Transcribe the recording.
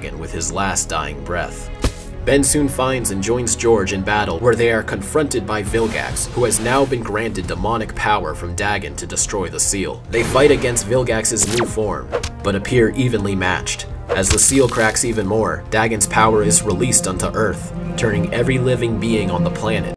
With his last dying breath. Ben soon finds and joins George in battle where they are confronted by Vilgax, who has now been granted demonic power from Dagon to destroy the seal. They fight against Vilgax's new form, but appear evenly matched. As the seal cracks even more, Dagon's power is released unto Earth, turning every living being on the planet